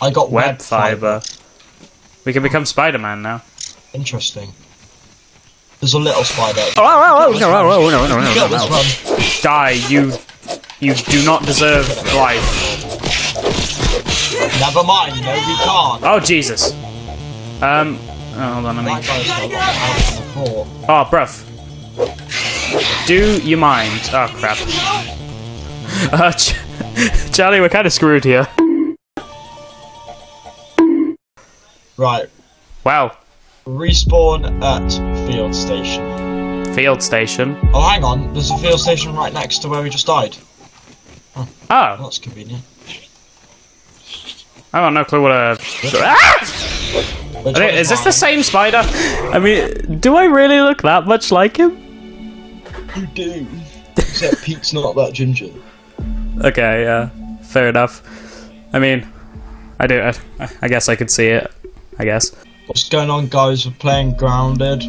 I got Web web, fiber. We can become Spider-Man now. Interesting. There's a little spider. Oh, oh, oh, no, no, no, no, no, no, Get no, this no. one. Die, you, you do not deserve life. Never mind. No, we can't. Oh Jesus. Um, oh, hold on, let That me. guy's still got out on the floor. Oh, bruv. Do you mind? Oh crap. Uh, Ch- Charlie, we're kind of screwed here. Right. Wow. Respawn at field station. Field station. Oh, hang on. There's a field station right next to where we just died. Oh, That's convenient. I got no clue what a. Ah! I one think- Is this the same spider? I mean, do I really look that much like him? You do. Except Pete's not that ginger. Okay, yeah, fair enough. I mean, I do. I, I guess I could see it. I guess. What's going on, guys? We're playing Grounded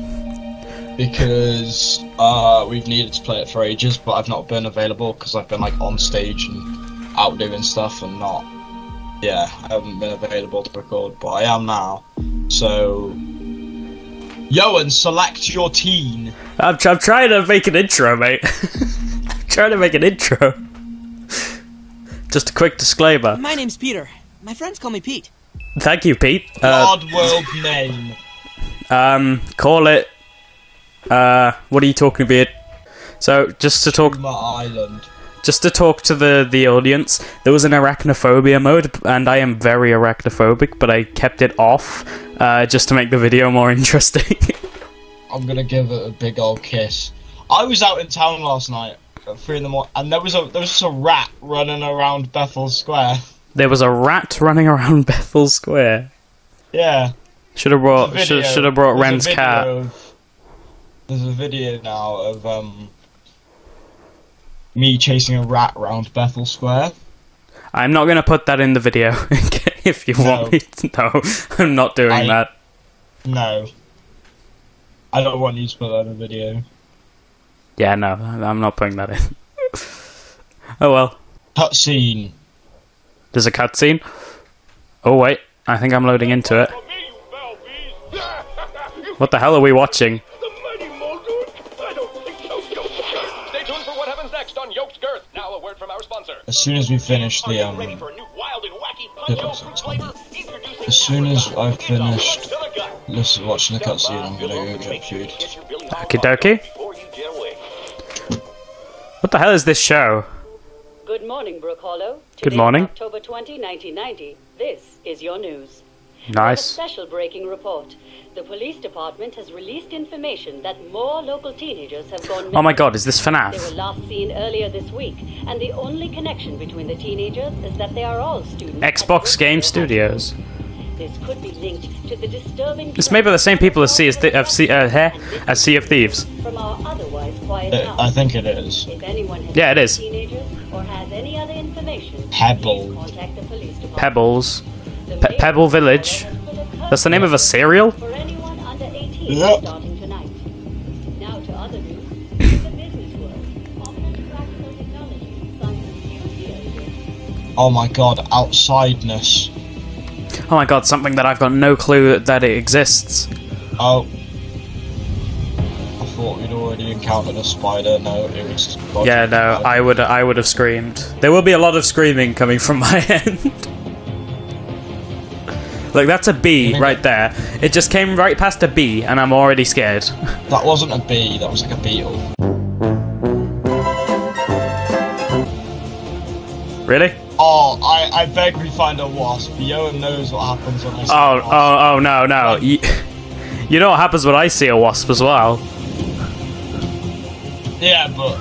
because uh, we've needed to play it for ages, but I've not been available because I've been like on stage and out doing stuff and not. Yeah, I haven't been available to record, but I am now. So, Yoan, select your teen. I'm, tr- I'm trying to make an intro, mate. I'm trying to make an intro. Just a quick disclaimer. My name's Peter. My friends call me Pete. Thank you, Pete. Uh, world name. um, call it. Uh, what are you talking about? So, just to talk My island. just to talk to the the audience, there was an arachnophobia mode, and I am very arachnophobic, but I kept it off uh, just to make the video more interesting. I'm gonna give it a big old kiss. I was out in town last night at three in the morning, and there was a there was just a rat running around Bethel Square. there was a rat running around Bethel Square. Yeah. Should have brought should should have brought there's Ren's cat. of- there's a video now of um me chasing a rat around Bethel Square. I'm not gonna put that in the video. if you No. want me to, no, I'm not doing I- that. No. I don't want you to put that in the video. Yeah, no, I'm not putting that in. oh well, Cutscene. There's a cutscene. Oh wait, I think I'm loading into it. What the hell are we watching? The mighty Muldoon? I don't think so, Yoke. Stay tuned for what happens next on Yoke's Girth. Now a word from our sponsor. As soon as we finish the um ready for a new wild and wacky Yeah, punch that's fruit what's flavor? Introducing As soon as I've finished to the gut. listen watching the cutscene I'm gonna go get food. Get your Okie dokie. before you get away. What the hell is this show? Good morning, Brooke Hollow. Good morning. October 20, 1990. This is your news. A Nice. special breaking report. The police department has released information that more local teenagers have gone missing. Oh my god, is this They were last seen earlier this week, and the only connection between the teenagers is that they are all students. Xbox Game High Studios. School. This could be linked to the disturbing. It's maybe the same people as Sea as Th- of Sea, uh, here, as Sea of Thieves. From our otherwise quiet Uh, house. I think it is. If anyone has Yeah, it is. seen is. Teenagers or has any other information, Pebble. contact the police department. Pebbles. Pe- Pebble Village. has put a curfew That's the name of a cereal? For anyone under 18 Yep. starting tonight. Now to other news. In the business world, augmented practical technology science few years ago. Oh my god, outsideness. Oh my god, something that I've got no clue that it exists. Oh. I thought we'd already encountered a spider. No, it was. Yeah, no, I would I would have screamed. There will be a lot of screaming coming from my end. Look, that's a bee right there. It just came right past a bee, and I'm already scared. That wasn't a bee, that was like a beetle. Really? I, I beg we find a wasp. Yoan knows what happens when I see Oh, a wasp. oh, oh, no, no. You, you know what happens when I see a wasp as well? Yeah, but.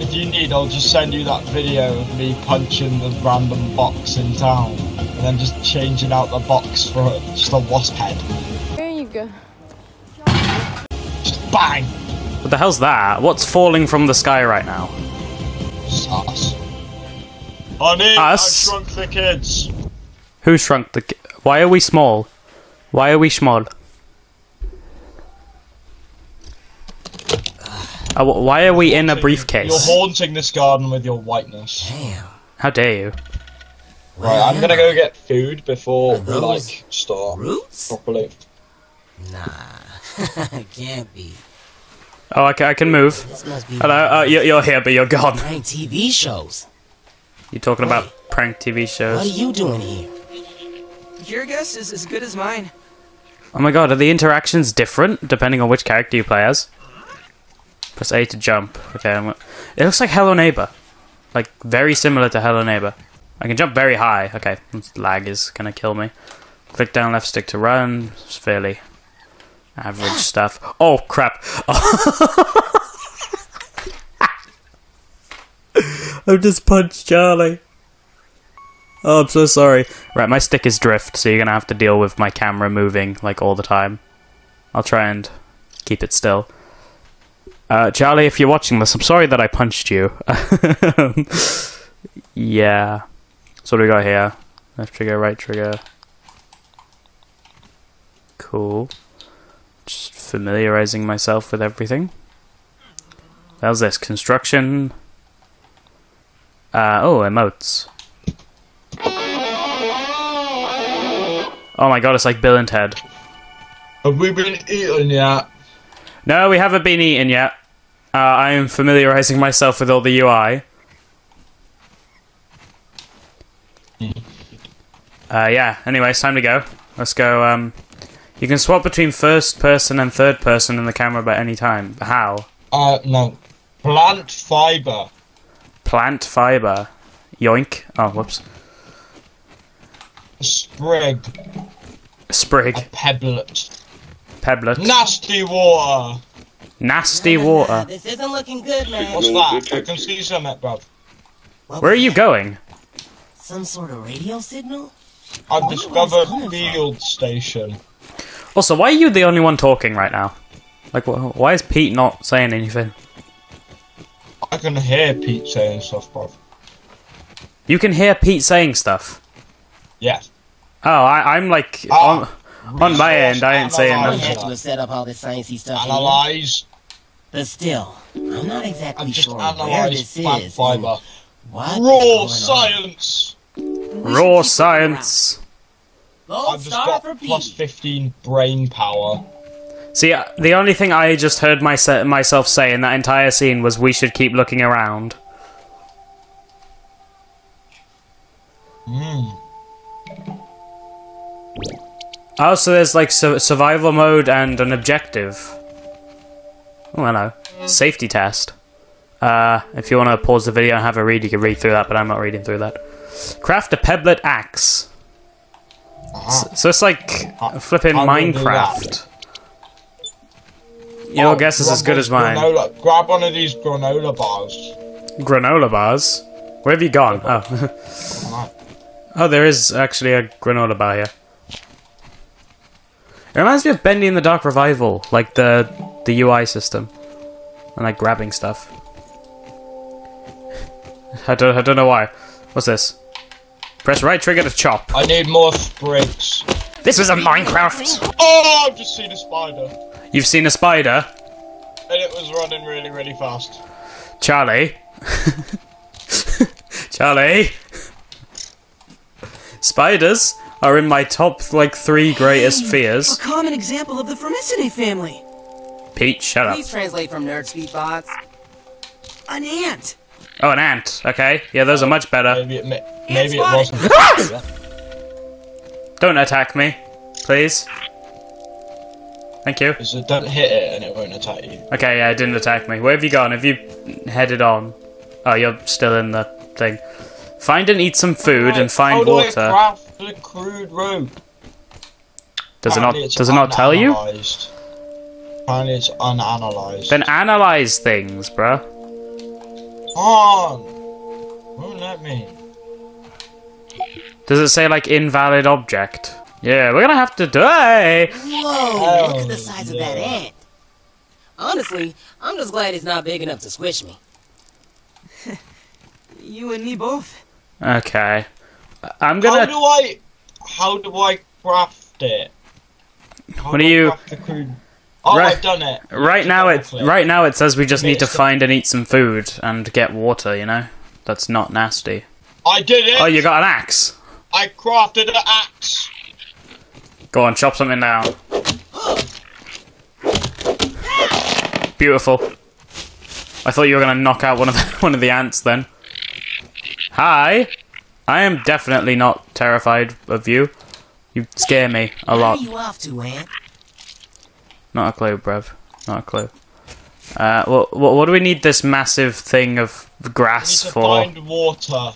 If you need, I'll just send you that video of me punching the random box in town. And then just changing out the box for just a wasp head. There you go. Just bang! What the hell's that? What's falling from the sky right now? Sus. Honey, Us? I shrunk the kids. Who shrunk the? ki- Why are we small? Why are we small? Uh, why are we in a briefcase? You're haunting this garden with your whiteness. Damn. How dare you? Right, I'm gonna go get food before we like start Roots? properly. Nah, can't be. Oh, I can, I can move. This must be Hello, uh, you're, you're here, but you're gone. prank TV shows. You're talking about prank TV shows? What are you doing here? Your guess is as good as mine. Oh my god, are the interactions different depending on which character you play as? Press A to jump. Okay, I'm, it looks like Hello Neighbor. Like, very similar to Hello Neighbor. I can jump very high. Okay, this lag is gonna kill me. Click down left stick to run. It's fairly average stuff. Oh, crap. I've just punched Charlie. Oh, I'm so sorry. Right, my stick is drift, so you're gonna have to deal with my camera moving like all the time. I'll try and keep it still. Uh, Charlie, if you're watching this, I'm sorry that I punched you. yeah. So what do we got here? Left trigger, right trigger. Cool. Just familiarizing myself with everything. How's this? Construction. Uh, oh, emotes. Oh my god, it's like Bill and Ted. Have we been eating yet? No, we haven't been eaten yet. Uh, I am familiarizing myself with all the UI. Uh, yeah, anyway, it's time to go. Let's go. Um, you can swap between first person and third person in the camera at any time. How? Uh, no. Plant fiber. Plant fiber. Yoink. Oh, whoops. Sprig. Sprig. Pebblet. Pebblet. Nasty water. Nasty water. This isn't looking good, man. What's that? I can see something, bruv. What Where are you going? Some sort of radio signal? I've wonder where it's coming discovered from. field station. Also, why are you the only one talking right now? Like, why is Pete not saying anything? I can hear Pete saying stuff, bruv. You can hear Pete saying stuff. Yes. Oh, I, I'm like Ah, on, on my end. I ain't saying I analyze. nothing. had to have set up all this sciencey stuff. here. Analyze. But still, I'm not exactly I've just sure where this is. fiber. and Raw science. Raw science. Gold I've just star got for 15 brain power. See, uh, the only thing I just heard my myself say in that entire scene was we should keep looking around. Hmm. Oh, so there's like su- survival mode and an objective. Oh, hello. Safety test. Uh, if you want to pause the video and have a read, you can read through that, but I'm not reading through that. Craft a pebblet axe. Uh-huh. So it's like Uh, flipping I'm gonna do Minecraft. Your Oh, guess is as good as mine. Granola, grab one of these granola bars. Granola bars. Where have you gone? Oh, oh, there is actually a granola bar here. It reminds me of Bendy and the Dark Revival, like the the UI system, and like grabbing stuff. I don't, I don't know why. What's this? Press right trigger to chop. I need more sprigs. This is a Minecraft. Oh, I've just seen a spider. You've seen a spider, And it was running really, really fast. Charlie. Charlie. Spiders are in my top like three greatest A fears. common example of the Formicidae family. Pete, shut up. Please translate from nerd speak box. An ant. Oh, an ant. Okay, yeah, those are much better. Maybe it, ma- maybe it wasn't. Ah! Don't attack me, please. Thank you. It don't hit it and it won't attack you. Okay, yeah, it didn't attack me. Where have you gone? Have you headed on? Oh, you're still in the thing. Find and eat some food and How find water. craft the crude rope? Does it not? Does it not tell you? Apparently it's unanalyzed. Then analyze things, bruh. on. Won't let me. Does it say like invalid object? Yeah, we're gonna have to die. Whoa, oh, look at the Oh, size of that ant. Honestly, I'm just glad it's not big enough to squish me. You and me both. Okay, I'm How gonna. How do I? How do I craft it? How What do do you- craft the crude? Oh, Right- I've done it. Right now, it right now it says we just need to find and eat some food and get water. You know, that's not nasty. I did it. Oh, you got an axe. I crafted an axe. Go on, chop something down. Beautiful. I thought you were gonna knock out one of the, one of the ants then. Hi. I am definitely not terrified of you. You scare me a Where are lot. you off to, Ant? Not a clue, bruv. Not a clue. Uh, what, what, what do we need this massive thing of I need grass to for? find water.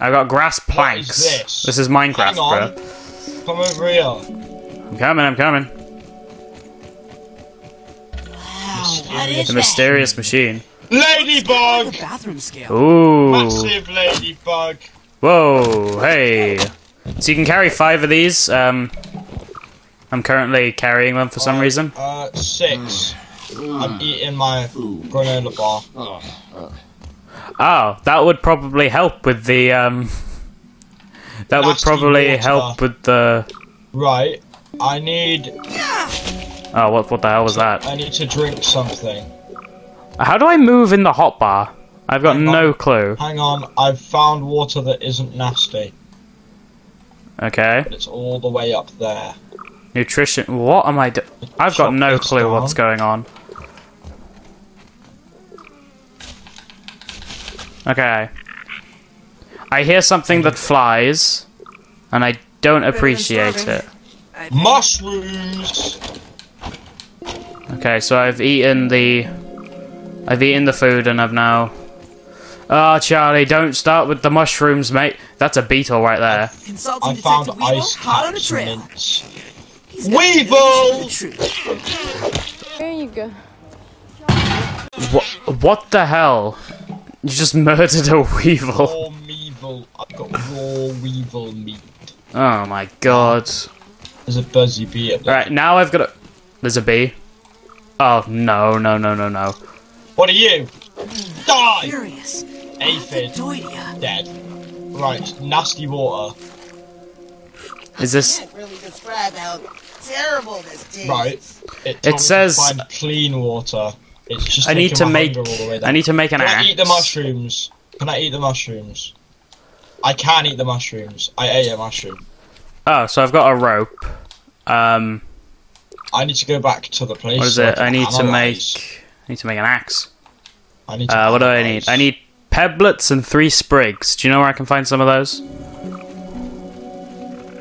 I've got grass What is planks. this? is Minecraft, Hang on. bro. Come over here. I'm coming, I'm coming. Wow, what is The that? mysterious machine. Ladybug! The bathroom scale. Ooh. Massive ladybug. Whoa, hey. So you can carry five of these. Um, I'm currently carrying them for some reason. Uh, six. I'm eating my granola bar. Oh, that would probably help with the, um... That would probably water. help with the... Right. I need. Oh, what, what the hell was that? I need to drink something. How do I move in the hot bar? I've got Hang on. no clue. Hang on. I've found water that isn't nasty. Okay. But it's all the way up there. Nutrition. What am I do- I've got no clue what's going on. Okay. I hear something that flies, and I don't appreciate it. Mushrooms. Okay, so I've eaten the... I've eaten the food, and I've now... Oh, Charlie, don't start with the mushrooms, mate. That's a beetle right there. I found Weevil, ice hot on a caps trail. mints. Weevil! the. There you go. What, what the hell? You just murdered a weevil. Raw weevil. I've got raw weevil meat. Oh my god. There's a buzzy bee at the Alright, now I've got a... There's a bee. Oh, no, no, no, no, no. What are you? Die! Furious. Aphid. Dead. Right, nasty water. Is this... can't really describe how terrible this tastes. Right. It, It told me to says- find clean water. It's just I need to make... hunger all the way I need to make an Can I eat the mushrooms? Can I eat the mushrooms? I can eat the mushrooms. I ate a mushroom. Oh, so I've got a rope. Um, I need to go back to the place. what is so it? can I need to make... I need to make an axe. I need Uh, what do I need? I need pebblets and three sprigs. Do you know where I can find some of those?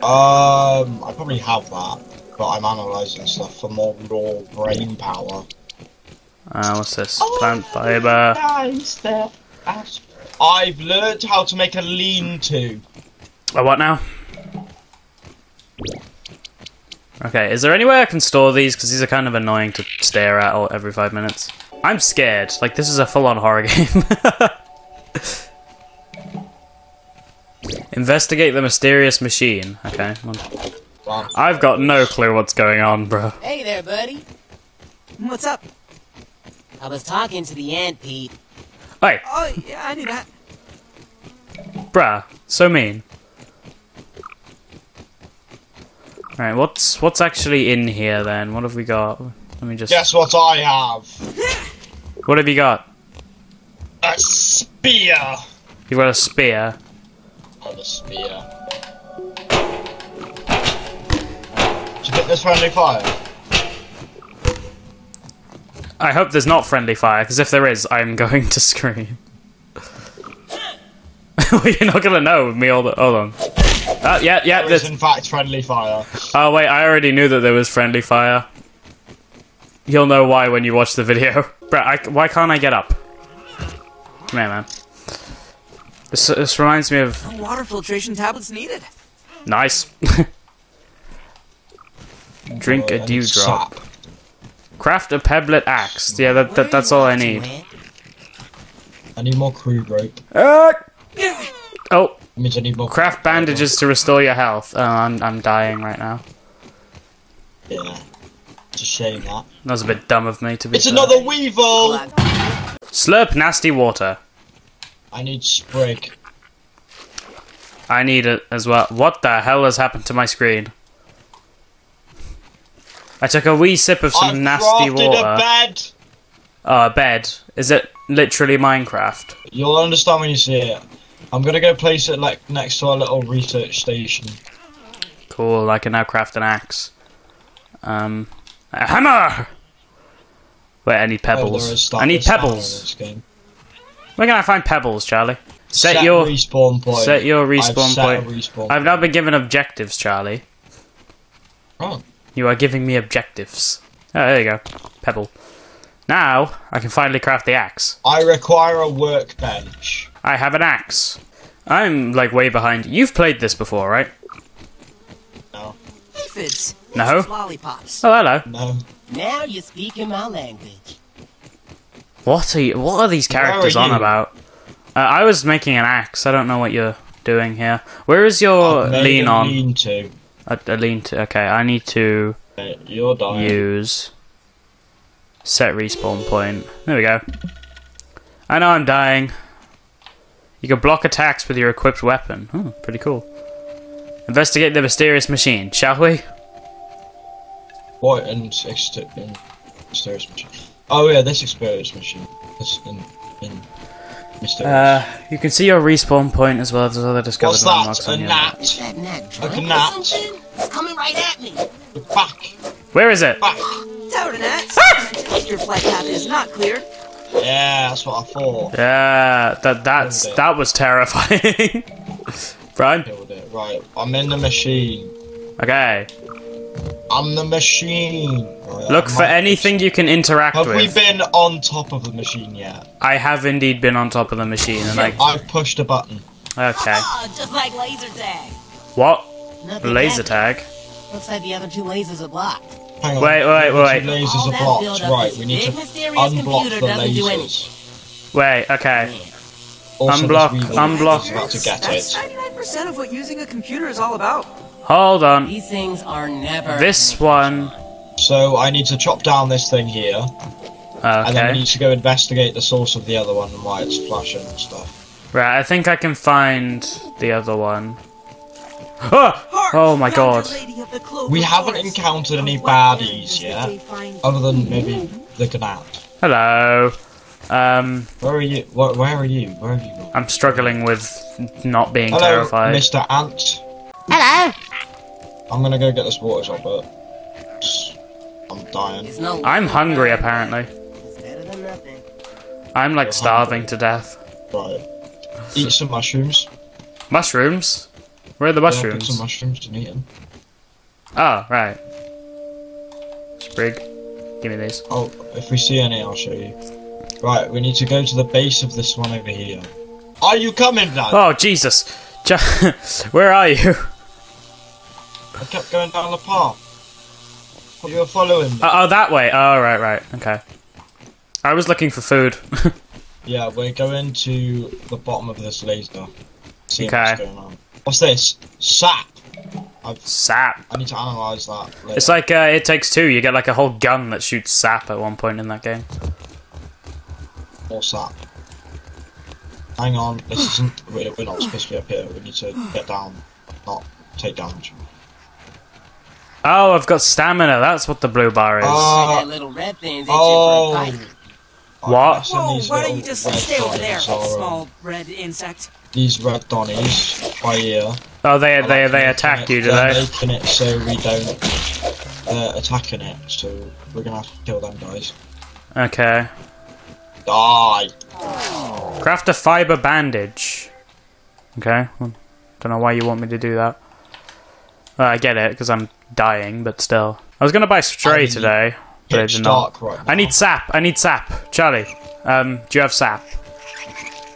Um, I probably have that, but I'm analysing stuff for more raw brain power. Uh, what's this? Oh, Plant fiber. I've learned how to make a lean-to. Oh, what now? Okay, is there any way I can store these? Because these are kind of annoying to stare at all, every five minutes. I'm scared. Like, this is a full-on horror game. Investigate the mysterious machine. Okay. well, Well, I've got no clue what's going on, bro. Hey there, buddy. What's up? I was talking to the ant, Pete. Hey, Oh, yeah, I knew that. bruh. So mean. Alright, what's what's actually in here then? What have we got? Let me just... guess what I have? What have you got? A spear. You've got a spear. I have a spear. Did you get this friendly fire? I hope there's not friendly fire, because if there is, I'm going to scream. well, you're not gonna know with me all the. Hold on. Uh, yeah, yeah. There is There's... in fact friendly fire. Oh wait, I already knew that there was friendly fire. You'll know why when you watch the video. Bruh, I, why can't I get up? Come here, man. This, this reminds me of No water filtration tablets needed. nice. Drink Uh, a I need dewdrop. sap. Craft a pebblet axe. Yeah, that, that that's all I need. I need more crude rope. Uh, oh, means I need more. craft bandages to restore your health. Oh, I'm I'm dying right now. Yeah. It's a shame that. That was a bit dumb of me to be. It's fair. another weevil. slurp nasty water. I need sprig. I need it as well. What the hell has happened to my screen? I took a wee sip of some I've nasty water. a bed. Oh, a bed. Is it literally Minecraft? You'll understand when you see it. I'm gonna go place it like next to our little research station. Cool. I can now craft an axe. Um, a hammer. Wait, I need Oh, pebbles. sta- I need there's stamina in pebbles. Where can I find pebbles, Charlie? Set, Set your respawn point. set your I've respawn set a point. respawn I've now been given objectives, Charlie. Oh. You are giving me objectives. Oh, there you go. Pebble. Now I can finally craft the axe. I require a workbench. I have an axe. I'm like way behind. You've played this before, right? No, Aphids. No. Lollipops. Oh, hello. no. Now you're speaking my language. What are you, what are these Where are characters on about? Uh, I was making an axe. I don't know what you're doing here. Where is your I've lean on? Lean to. A lean to. Okay, I need to uh, You're dying. use set respawn point. There we go. I know I'm dying. You can block attacks with your equipped weapon. Oh, pretty cool. Investigate the mysterious machine, shall we? What in mysterious machine? Oh yeah, this experience machine. This in in mysterious. Uh, you can see your respawn point as well as other discovered What's landmarks that? A on your gnat. That gnat Like a drunk or gnat. It's coming right at me. Back, Where is it? back. Tower Gnat. Your flight path is not clear. Yeah, that's what I thought. Yeah, that that's that was terrifying. Brian. Right, I'm in the machine. Okay. I'm the machine. Look I for might- anything you can interact with. Have we with. been on top of the machine yet? I have indeed been on top of the machine and like I've pushed a button. okay. Ah, just like laser tag. What? Nothing Laser happened. tag? Looks like the other two lasers are blocked. Hang on. Wait, wait, the wait. two Lasers All are blocked. Right, we need to unblock computer the doesn't do lasers. Wait, okay. Also, Unblock, reload unblock. is about to get That's it. 99% of what using a computer is all about. Hold on. These things are never. This one. So I need to chop down this thing here, and then we need to go investigate the source of the other one and why it's flashing and stuff. Right, I think I can find the other one. Oh! Oh my god. We haven't encountered any baddies yet, other than maybe the gnat. Hello. Um, Where are you? Where, where are you? Where have you gone? I'm struggling with not being Hello, terrified. Mr. Ant. Hello. I'm gonna go get this water shot, but I'm dying. No. I'm hungry apparently. It's better than nothing. I'm like starving to death. Right. Eat some mushrooms. Mushrooms? Where are the Yeah, mushrooms? some mushrooms and eat them. Oh, ah, right. Sprig. Give me these. Oh, if we see any, I'll show you. Right, we need to go to the base of this one over here. Are you coming, Dad? Oh, Jesus. Where are you? I kept going down the path. But you were following me. Oh, oh, that way. Oh, right, right. Okay. I was looking for food. Yeah, we're going to the bottom of this laser. See Okay. what's going on. What's this? Sap. I've, sap. I need to analyze that. Later. It's like uh, It Takes Two. You get like a whole gun that shoots sap at one point in that game. More sap. Hang on, this isn't. We're not supposed to be up here. We need to get down, not take damage. Oh, I've got stamina. That's what the blue bar is. Uh, little red thing's oh. for a fight. I'm What? guessing Whoa, why don't you just red stay over there, are, small red insect? These red donnies by ear. oh, they I they like they making attack it- you, do they're they? making it so we don't uh, attacking it. So we're gonna have to kill them guys. Okay. Die. Craft a fiber bandage. Okay. Well, don't know why you want me to do that. Well, I get it because I'm dying, but still. I was gonna buy stray need today, but I did not. dark right now. I need sap. I need sap. Charlie, um, do you have sap?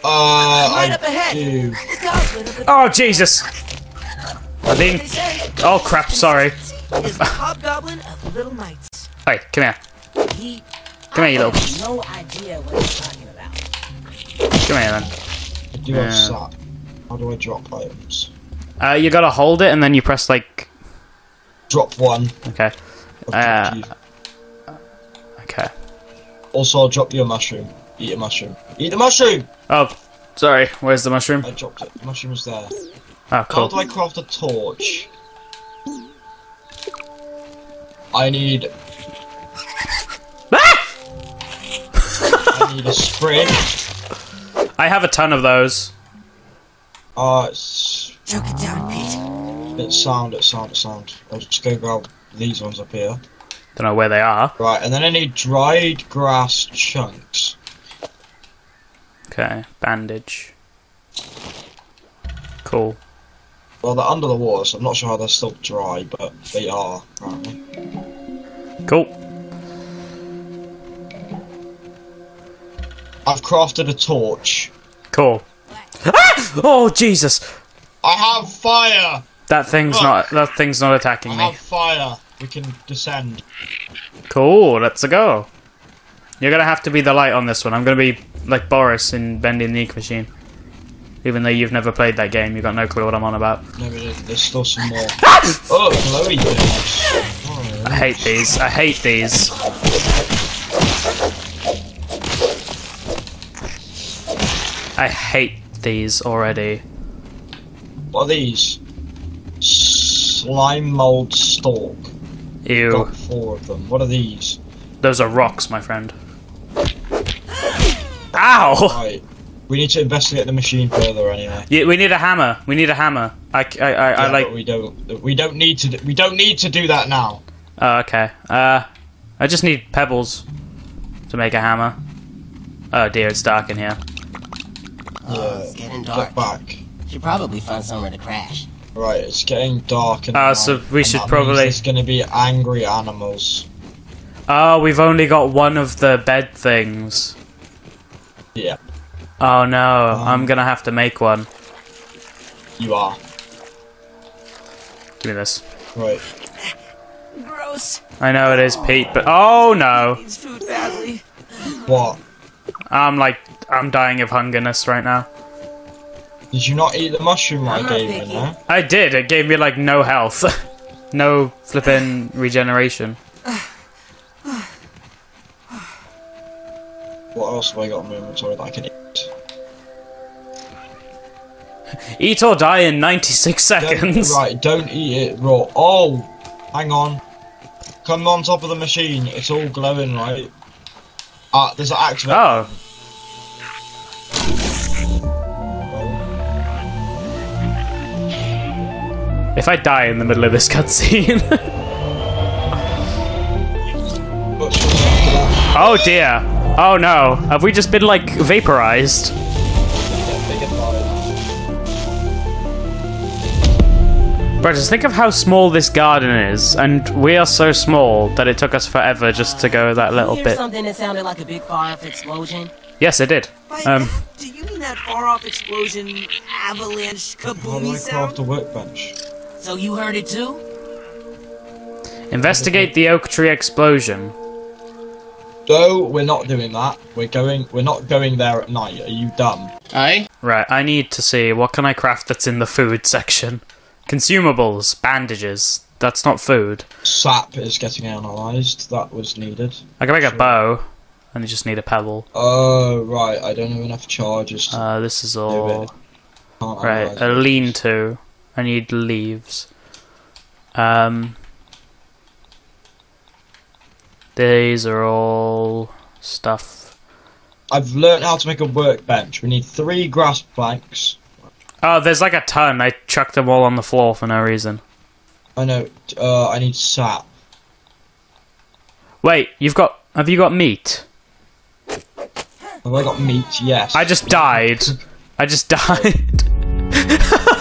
Uh, Right I up ahead. do. Look out, little bit. Oh Jesus! I They think. Oh crap! Sorry. is the hobgoblin of the little knights. Hey, come here. He. Come here, you I little. have no idea what he's talking about. Come here then. I do Yeah. have sap. How do I drop items? Uh, you gotta hold it and then you press like. Drop one. Okay. Uh. Okay. Also, I'll drop you a mushroom. Eat a mushroom. Eat the mushroom! Oh, sorry. Where's the mushroom? I dropped it. The mushroom was there. Oh, How cool. do I craft a torch? I need. Ah! I need a spring. I have a ton of those. Uh, it's Choke it down, Pete. It's sound, it's sound, it's sound. I'll just go grab these ones up here. Don't know where they are. Right, and then I need dried grass chunks. Okay, bandage. Cool. Well, they're under the water, so I'm not sure how they're still dry, but they are, apparently. Cool. I've crafted a torch. Cool. Ah! Oh Jesus! I have fire! That thing's not. That thing's not attacking I me. have fire! We can descend. Cool. Let's go. You're gonna have to be the light on this one. I'm gonna be like Boris in Bendy and the Ink Machine. Even though you've never played that game, you've got no clue what I'm on about. No, there's still some more. oh, glowy things. I hate these. I hate these. I hate these already. What are these? Slime mold stalk. Ew. Got four of them. What are these? Those are rocks, my friend. Ow! Right. We need to investigate the machine further anyway. Yeah, we need a hammer. We need a hammer. I, I, I, I like. but we don't. We don't need to. Do, we don't need to do that now. Oh, okay. Uh, I just need pebbles to make a hammer. Oh dear, it's dark in here. Oh, it's getting dark. Get back. Should probably find somewhere to crash. Right, it's getting dark and. Ah, so we should probably. It's going to be angry animals. Oh, we've only got one of the bed things. Yeah, Oh no, I'm gonna have to make one. you are. Give me this. Right. Gross. I know it is Pete, but oh no, Needs food badly. What? I'm like I'm dying of hungerness right now. Did you not eat the mushroom I I'm not gave you? No? I did. It gave me like no health, no flipping regeneration. What else have I got in my inventory that I can eat? Eat or die in 96 Don't- seconds. right, don't eat it raw. Oh, hang on. Come on top of the machine. It's all glowing, right? Ah, there's an activate. Oh, if I die in the middle of this cutscene. What's what's after that? oh dear. Oh no. Have we just been like vaporized? Yeah, big and wide. Bro, just think of how small this garden is, and we are so small that it took us forever just to go that little bit. something that sounded like a big fire-off explosion? Yes, it did. By Um, do you mean that far off explosion, avalanche, How do kaboomy I craft sound? a workbench? So you heard it too? Investigate the oak tree explosion. No, we're not doing that. We're going. We're not going there at night. Are you dumb? Aye. Right, I need to see what can I craft that's in the food section. Consumables, bandages. That's not food. Sap is getting analysed. That was needed. I can make a bow, and I just need a pebble. Oh right, I don't have enough charges. To Uh, this is do all it. Can't right. A lean-to. I need leaves. Um, these are all stuff. I've learned how to make a workbench. We need three grass planks. Oh, there's like a ton. I chucked them all on the floor for no reason. I know. Uh, I need sap. Wait, you've got? Have you got meat? Have I got meat? Yes. I just died. I just died.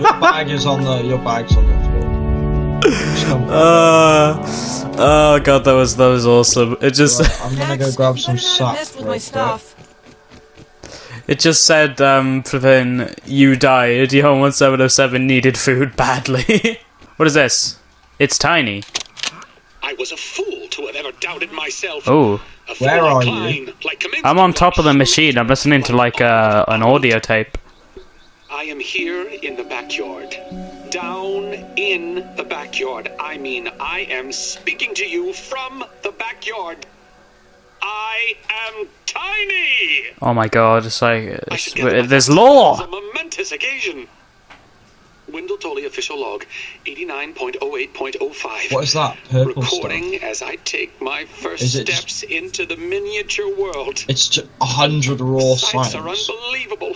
Your bag is on the. Your bag's on the floor. Just Uh, oh god, that was that was awesome. It just Right, I'm gonna go grab some better sap. real quick. it just said um flipping you died. Yon one seven oh seven needed food badly. what is this? It's tiny. I was a fool to have ever doubted myself. Oh, Where are you? Like I'm on top of the machine. I'm listening to like uh, an audio tape. I am here in the backyard. Down in the backyard. I mean, I am speaking to you from the backyard. I am tiny. Oh my god, it's like I it's, should get my there's It's a momentous occasion. Wendell Tully official log 89.08.05. What is that purple stuff? Recording as I take my first Is it steps into the miniature world. It's just a hundred raw Sights are unbelievable.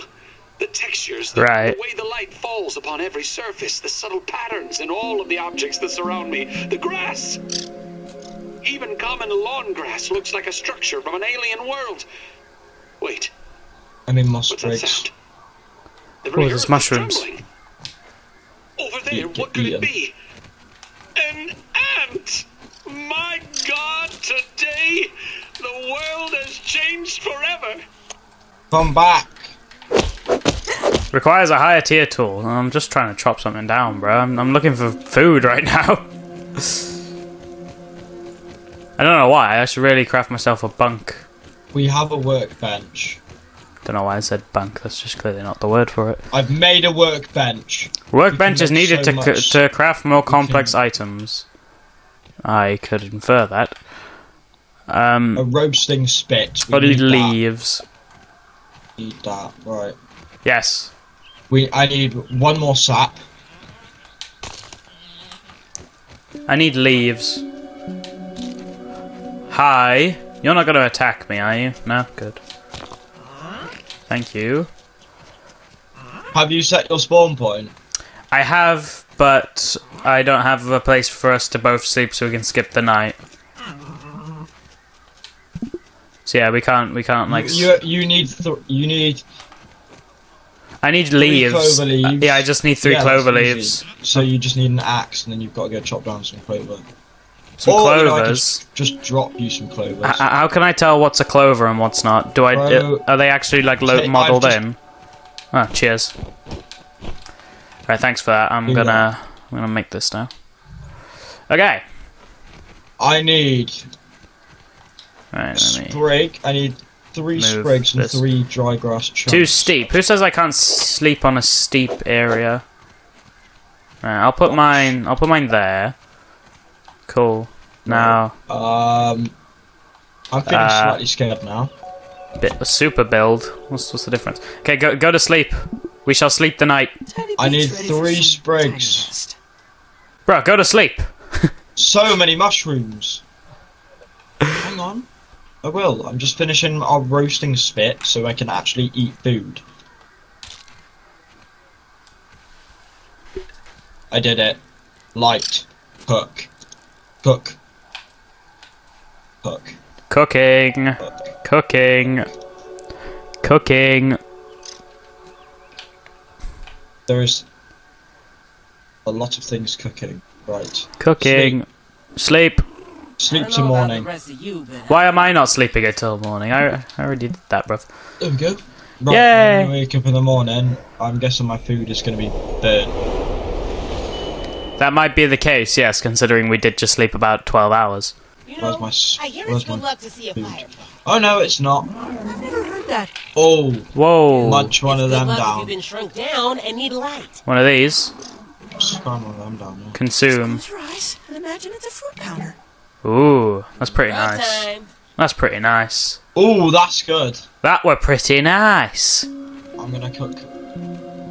The textures, the, Right. the way the light falls upon every surface, the subtle patterns in all of the objects that surround me, the grass. Even common lawn grass looks like a structure from an alien world. Wait, I mean, moss what's that breaks. sound? The Oh, there's mushrooms. Over there, Eat- what could eat it 'em. be? An ant! My God, today the world has changed forever. Come back. Requires a higher tier tool. I'm just trying to chop something down, bro. I'm, I'm looking for food right now. I don't know why. I should really craft myself a bunk. We have a workbench. Don't know why I said bunk. That's just clearly not the word for it. I've made a workbench. Workbench is needed so to c- to craft more can- complex items. I could infer that. Um, A roasting spit. We I need that. leaves. Need that. Right. Yes. We. I need one more sap. I need leaves. Hi. You're not going to attack me, are you? No? Good. Thank you. Have you set your spawn point? I have, but I don't have a place for us to both sleep so we can skip the night. So yeah, we can't, we can't like. s- you you need th- you need I need three leaves. clover Uh, leaves. yeah, I just need three Yeah, clover leaves. So you just need an axe, and then you've got to go chop down some clover. Some Or, you know, clovers. just drop you some clovers. H- how can I tell what's a clover and what's not? Do I? Bro, uh, are they actually like okay, modeled just- in? Oh, cheers. Right, thanks for that. I'm gonna, I'm gonna make this now. Okay. I need Right, a let me. sprig. I need three Move sprigs and this. three dry grass chunks. Too steep. Who says I can't sleep on a steep area? Right, I'll put mine. I'll put mine there. Cool. Now, Um, I'm feeling Uh, slightly scared now. bit a super build. What's what's the difference? Okay, go go to sleep. We shall sleep the night, I need three sprigs. bro. Go to sleep. So many mushrooms. Hang on. I will. I'm just finishing our roasting spit so I can actually eat food. I did it. Light. Cook. Cook. Cook. Cooking, Cook. cooking, cooking. There is a lot of things cooking. Right. Cooking. Sleep. Sleep I don't to know about morning. the rest of you, Why am I not sleeping until morning? I, I already did that, bruv. There we go. Right, Yay! when I wake up in the morning, I'm guessing my food is going to be burnt. That might be the case, yes, considering we did just sleep about 12 hours. you Where's know, my s- I hear it's good luck to see a food? fire. Oh no, it's not. Oh, I've never heard that. Oh, Whoa. munch one of them down. you've been shrunk down and need light. One of these. Scan one of them down. Yeah. Consume. Close your eyes and imagine it's a fruit counter. Ooh, that's pretty Rough nice. time. That's pretty nice. Oh, that's good. That were pretty nice. I'm gonna cook that.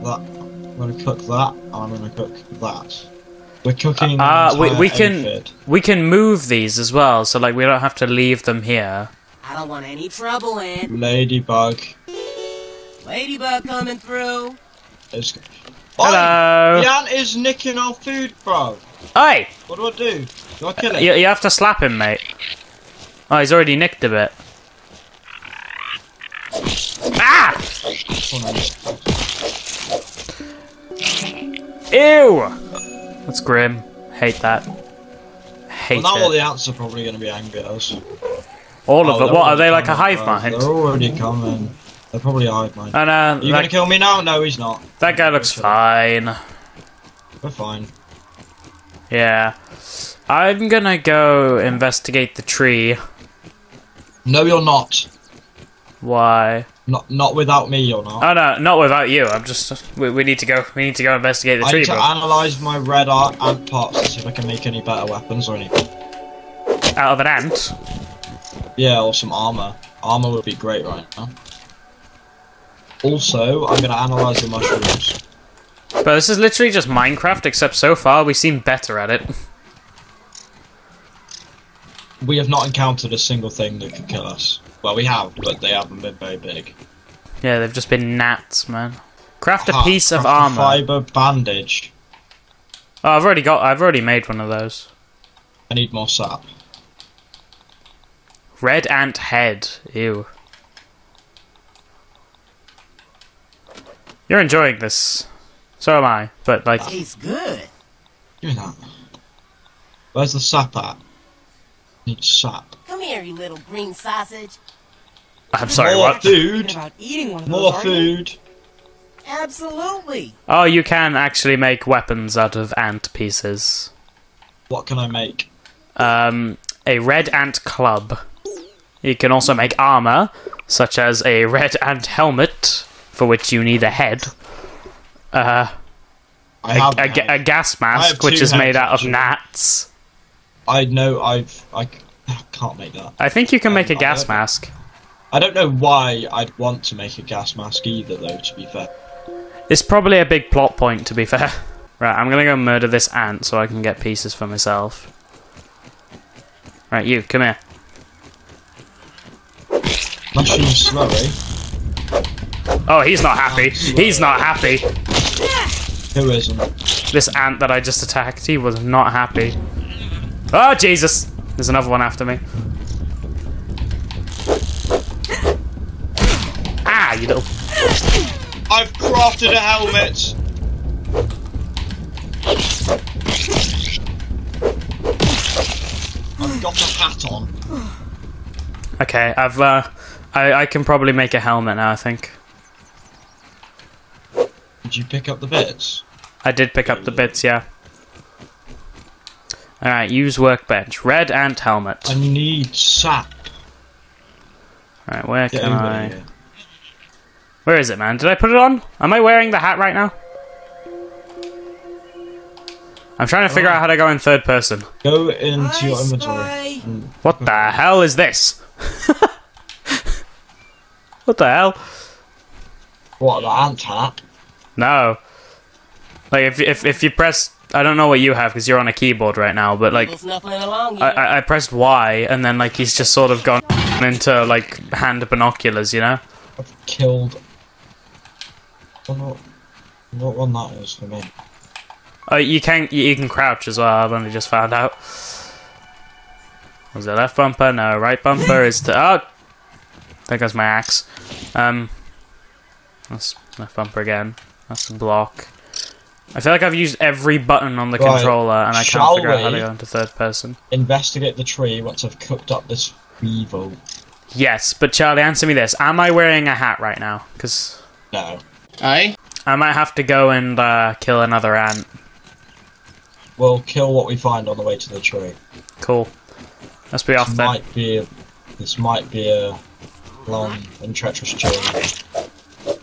I'm gonna cook that. I'm gonna cook that. We're cooking. Uh, an we, we can aphid. we can move these as well, so like we don't have to leave them here. I don't want any trouble, in. Ladybug. Ladybug coming through. It's... Hello. Oi, the ant is nicking our food, bro. Hey, What do I do? Do I kill it? you, you have to slap him, mate. Oh, he's already nicked a bit. Ah! Ew! That's grim. Hate that. Hate Well, now all the ants are probably gonna be angry at us. All of Oh, them. they're What are they like a hive mind? They're already coming. They're probably a hive mind. And uh, Are you that, gonna kill me now? No, he's not. that guy looks fine. We're fine. Yeah. I'm gonna go investigate the tree. No, you're not. Why? Not not without me, you're not. Oh no, not without you. I'm just. We, we need to go. We need to go investigate the I tree, need to bro. analyze my red art ant parts to see if I can make any better weapons or anything. Out of an ant. Yeah, or some armor. Armor would be great right now. Also, I'm gonna analyze the mushrooms. But this is literally just Minecraft, except so far we seem better at it. We have not encountered a single thing that could kill us. Well, we have, but they haven't been very big. Yeah, they've just been gnats, man. Craft a Ha, piece of craft a armor. Fiber bandage. Oh, I've already got. I've already made one of those. I need more sap. Red ant head. Ew. You're enjoying this. So am I. But like, Tastes good. Give me that. Where's the sap at? Need sap. Come here, you little green sausage. I'm sorry. more What? food. Thinking about eating one More those, food. Absolutely. Oh, you can actually make weapons out of ant pieces. What can I make? Um, a red ant club. You can also make armor, such as a red ant helmet, for which you need a head. Uh, I a, have. a, a gas mask, which is made out of gnats. I know. I've. I can't make that. I think you can make a Um, gas I- mask. I don't know why I'd want to make a gas mask either, though. To be fair. It's probably a big plot point, to be fair. Right, I'm gonna go murder this ant so I can get pieces for myself. Right, you, come here. Mushroom slurry. Oh, he's not happy. He's not happy. Who isn't? This ant that I just attacked, he was not happy. Oh, Jesus! There's another one after me. Ah, you little... I've crafted a helmet. I've got a hat on. Okay, I've, uh... I, I can probably make a helmet now, I think. Did you pick up the bits? I did pick up the bits, yeah. Alright, use workbench. Red ant helmet. I need sap. Alright, where Get can over I... here. Where is it, man? Did I put it on? Am I wearing the hat right now? I'm trying to figure oh. out how to go in third person. Go into I your inventory. Hmm. What the hell is this? what the hell? What the ant hat? No. Like if if if you press, I don't know what you have because you're on a keyboard right now, but like Little snuffling along I, here. I I pressed Y and then like he's just sort of gone into like hand binoculars, you know? I've killed. I don't know what one that is for me. Oh, you can you can crouch as well. I've only just found out. Was it left bumper? No, right bumper is to. Oh, there goes my axe. Um, that's left bumper again. That's the block. I feel like I've used every button on the Right, controller, and I can't figure out how to we? go into third person. Investigate the tree once I've cooked up this weevil. Yes, but Charlie, answer me this: Am I wearing a hat right now? Because No. Aye. I might have to go and uh, kill another ant. We'll kill what we find on the way to the tree. Cool. Let's be off This then. might be a, this might be a long and treacherous journey,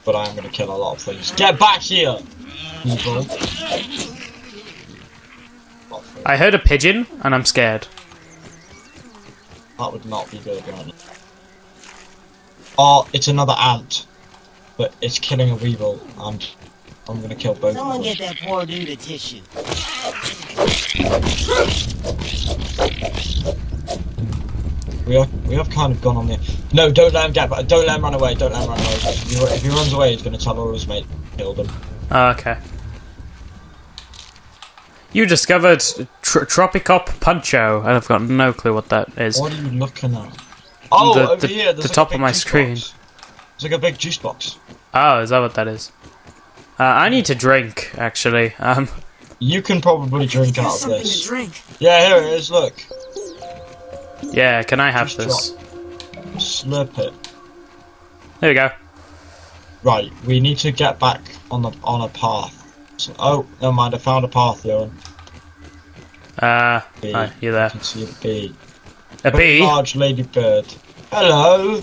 but I am going to kill a lot of things. Get back here, evil! I heard a pigeon, and I'm scared. That would not be good, right? Oh, it's another ant, but it's killing a weevil, and I'm going to kill both Someone of them. get that poor dude a tissue. We have, we have kind of gone on there. No, don't let him get back. Don't let him run away. Don't let him run away. If he, if he runs away, he's going to tell all his mates killed him. Oh, okay. You discovered tr- Tropicop Puncho, and I've got no clue what that is. What are you looking at? Oh, The- over the- here. There's the like top a big of my juice screen. Box. It's like a big juice box. Oh, is that what that is? Uh, I need to drink, actually. Um, You can probably drink out of something to this. drink. Yeah, here it is. Look, yeah, can I have Just this? slurp it. There we go. Right, we need to get back on the on a path. So, oh, never mind. I found a path, Johan. Uh, Bee. oh, you there. I can see a bee. A bee? Large ladybird. Hello.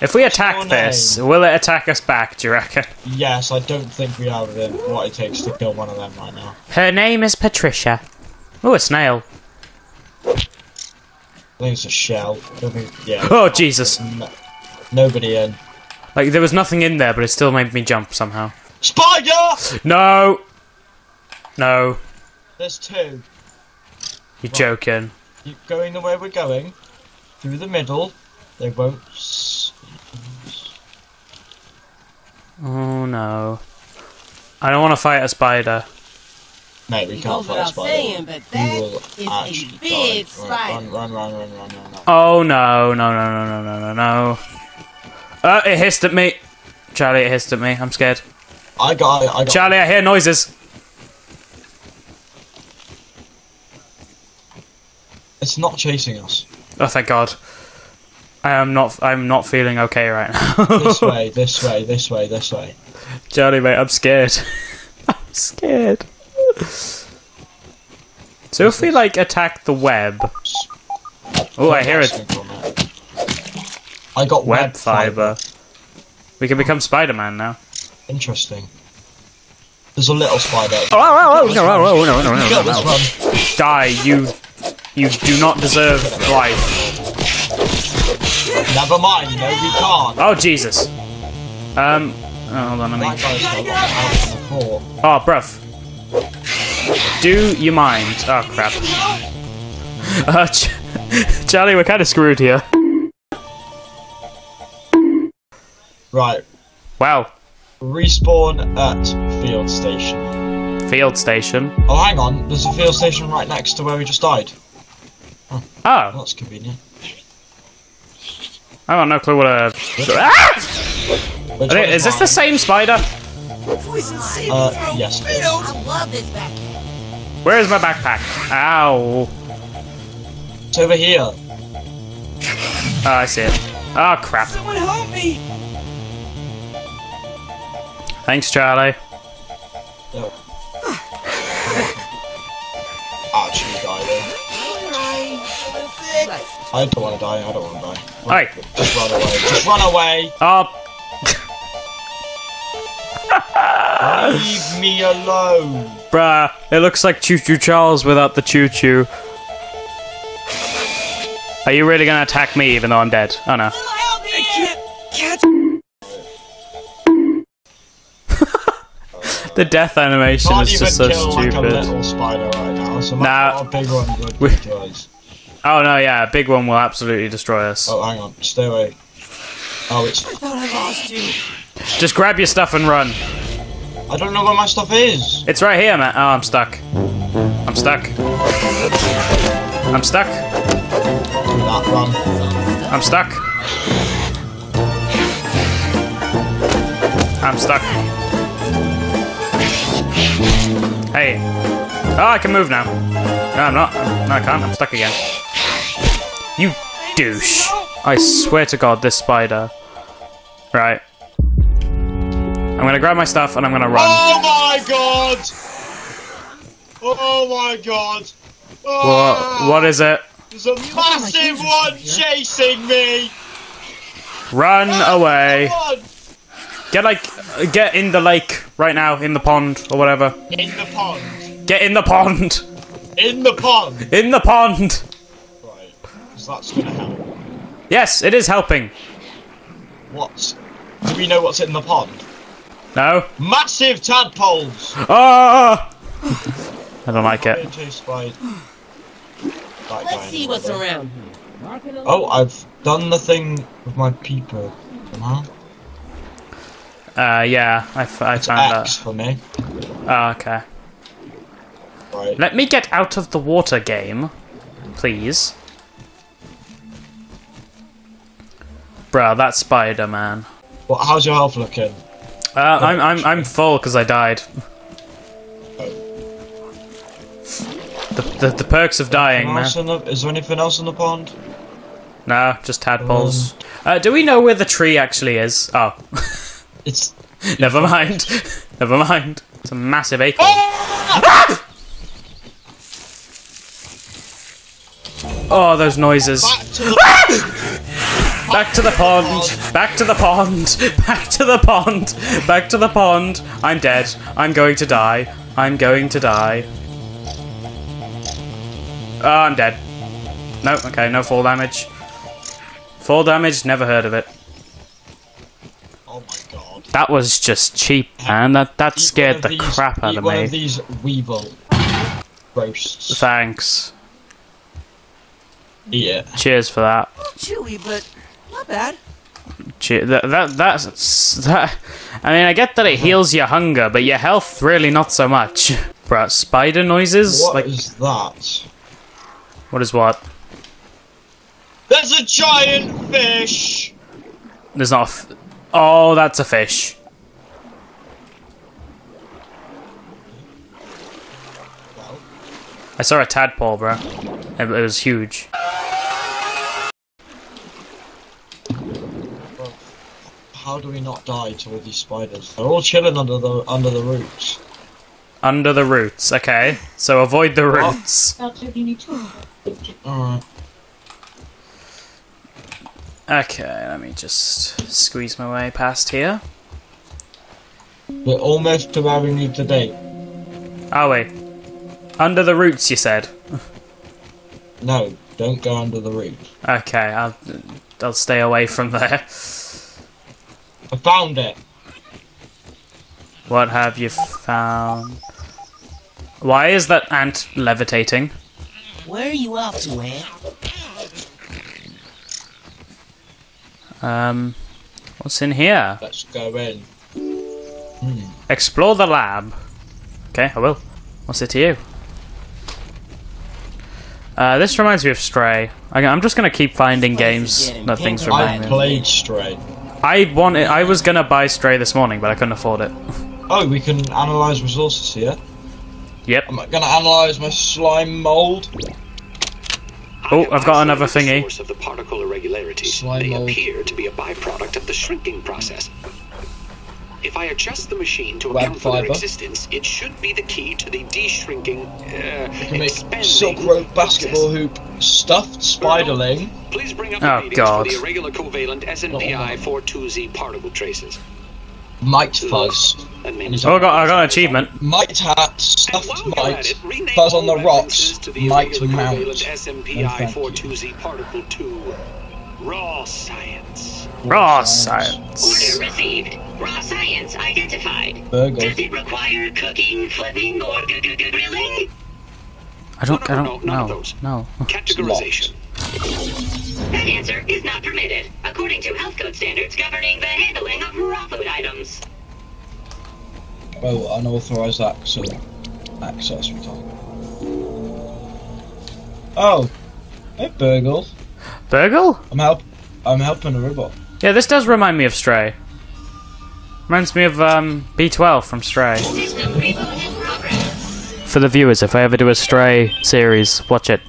If we attack this, will it attack us back, do you reckon? Yes, I don't think we have the, what it takes to kill one of them right now. Her name is Patricia. Oh, a snail. I think it's a shell. Think, yeah. Oh, Jesus. No, nobody in. Like, there was nothing in there, but it still made me jump somehow. Spider! No! No. There's two. You're joking. Keep going the way we're going. Through the middle. They won't. Oh no. I don't want to fight a spider. Mate, we It can't fight a spider. saying, but we that will is actually a big die. spider. Run, run, run, run, run, run, run. Oh no, no, no, no, no, no, no, no. Uh, it hissed at me. Charlie, it hissed at me. I'm scared. I got, I got. Charlie, I hear noises. It's not chasing us. Oh, thank God. I am not. I'm not feeling okay right now. This way, this way, this way, this way. Charlie, mate, I'm scared. I'm scared. So if we like attack the web, oh, I hear it. I got Web fiber. We can become Spider-Man now. Interesting. There's a little spider. Oh, oh, oh, no, oh, no, no, no, Kill no, this no. one. Die, you. You do not deserve life. Never mind, no, we can't. Oh Jesus. Um. Oh, hold on, let me. guy's got out on the court. Oh, bruv. Do you mind? Oh crap. Uh, Ch- Charlie, we're kind of screwed here. Right, Wow. respawn at field station. Field station. Oh, hang on, there's a field station right next to where we just died. Oh, That's convenient. I got no clue what a. Ah! Which Are they- one Is this the same spider? Poison seed Uh, throw yes. I love this back. Where is my backpack? Ow. It's over here. Oh, I see it. Oh crap. Someone help me! Thanks, Charlie. No. Actually die though. I don't want to die, I don't want to die. Run- Alright. Just run away. Just run away! Oh, Leave me alone! bruh. It looks like Choo Choo Charles without the choo choo. Are you really gonna attack me even though I'm dead? Oh no. I can't catch. The death animation is just so kill like a stupid. little spider right now, so Nah. nah. big one would We- be to us. Oh no, yeah, a big one will absolutely destroy us. Oh, hang on, stay away. Oh, it's. I thought I lost you. Just grab your stuff and run. I don't know where my stuff is! It's right here, man. Oh, I'm stuck. I'm stuck. I'm stuck. That, run. I'm stuck. I'm stuck. Hey. Oh, I can move now. No, I'm not. No, I can't. I'm stuck again. You douche. I swear to God, this spider. Right. I'm gonna grab my stuff and I'm gonna run. Oh my god! Oh my god! Oh, What? Ah! What is it? There's a massive one chasing me! Run ah, away. Come! Get like, get in the lake right now, in the pond or whatever. In the pond. Get in the pond. In the pond! In the pond. Right. Because that's gonna help. Yes, it is helping. What? Do we know what's in the pond? No. Massive tadpoles! Ah! I don't like it. Being chased by. that guy Let's see what's around. Oh, I've done the thing with my people. Somehow. Uh, yeah, I, f- I It's found X that. for me. Oh, okay. Right. Let me get out of the water game, please. Bruh, that's spider man. Well, how's your health looking? Uh, I'm I'm I'm full because I died. The, the the perks of dying, man. the, is there anything else in the pond? No, just tadpoles. Uh, do we know where the tree actually is? Oh, It's. never mind. never mind. It's a massive acorn. Oh, those noises. Back to the Back to the pond. Back to the pond. Back to the pond. Back to the pond. I'm dead. I'm going to die. I'm going to die. Oh, I'm dead. No, okay, no fall damage. Fall damage, never heard of it. Oh my god. That was just cheap, man. That that Eat scared the these- crap out eat of one me. of these weevil roasts. Thanks. Eat it. Cheers for that. Chewy, but not bad. Gee, that, that that's that. I mean, I get that it heals your hunger, but your health really not so much. Bruh, spider noises? What is like, that? what is what? There's a giant fish! There's not. A f- oh, that's a fish. I saw a tadpole, bro. It, it was huge. How do we not die to all these spiders? They're all chilling under the under the roots. Under the roots. Okay, so avoid the roots. Alright. Okay, let me just squeeze my way past here. We're almost to where we need to be. Are we? under the roots, you said. No, don't go under the roots. Okay, I'll I'll stay away from there. I found it! What have you found? Why is that ant levitating? Where are you off to, Ant? Um, what's in here? Let's go in. Explore the lab. Okay, I will. What's it to you? Uh, this reminds me of Stray. I, I'm just gonna keep finding games that things I remind me. of. played Stray. I wanted. I was gonna buy Stray this morning, but I couldn't afford it. Oh, we can analyze resources here. Yep. I'm gonna analyze my slime mold. Oh, I have got another thingy. Source of the particle irregularities. Slime they mold. appear to be a byproduct of the shrinking process. If I adjust the machine to Web account for their fiber. existence, it should be the key to the de-shrinking, uh, can make expanding silk rope process. basketball hoop, stuffed spiderling. Please bring up Oh, the readings God. for the irregular covalent SNPI 42Z particle traces. Mite fuzz. And maybe Oh, I got. I got an achievement. Mite hat, And stuffed while you're at mite, it, rename fuzz on all the rocks, to the mite irregular mount. covalent SNPI 42Z particle 2. Raw science. Raw science. Order received. Raw science identified. Burgle. Does it require cooking, flipping, or g- g- g- grilling? I don't. No, I don't no, none of know. No. Categorization. That answer is not permitted, according to health code standards governing the handling of raw food items. Oh, unauthorized access. Access, we're talking. Oh, hey Burgle. Burgle? I'm help. I'm helping a robot. Yeah, this does remind me of Stray. Reminds me of um, B12 from Stray. System reboot in progress. For the viewers, if I ever do a Stray series, watch it.